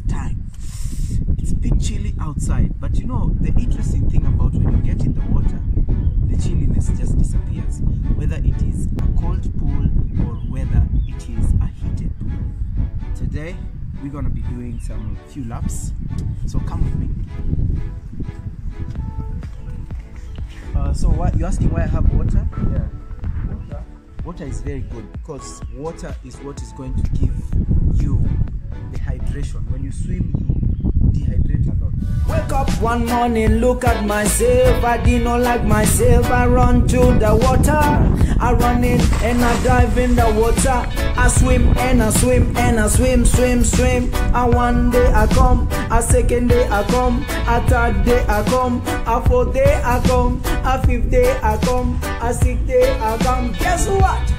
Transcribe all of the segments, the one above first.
it's time. It's a bit chilly outside, but you know the interesting thing about when you get in the water, the chilliness just disappears. Whether it is a cold pool or whether it is a heated pool. Today we're gonna be doing some few laps, so come with me. Uh, so what you're asking why I have water? Yeah. Water. Water is very good because water is what is going to give you swim, you dehydrate a lot. Wake up one morning, look at myself. I did not like myself. I run to the water. I run in and I dive in the water. I swim and I swim and I swim, swim, swim. And one day I come, a second day I come, a third day I come, a fourth day I come, a fifth day I come, a sixth day I come. Guess what?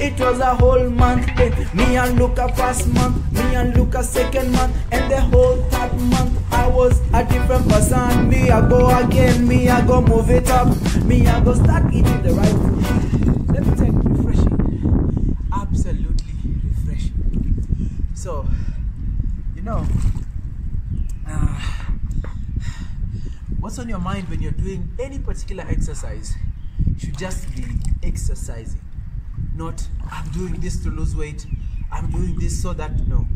It was a whole month then Me and Luca first month Me and Luca second month And the whole third month I was a different person Me I go again Me I go move it up Me I go start eating the right food Let me tell you, refreshing. Absolutely refreshing. So, you know, uh, what's on your mind when you're doing any particular exercise should just be exercising. Not, I'm doing this to lose weight, I'm doing this so that, no.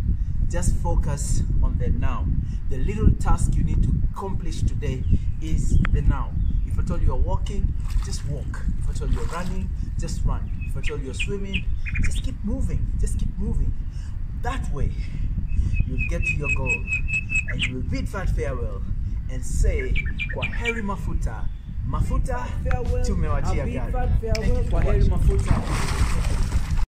Just focus on the now. The little task you need to accomplish today is the now. If at all you're walking, just walk. If at all you're running, just run. If at all you're swimming, just keep moving. Just keep moving. That way, you'll get to your goal and you will bid that farewell and say, kwa heri mafuta. Mafuta Farewell, tumewachia a big gari. fat Thank you farewell for kwa heri watching. mafuta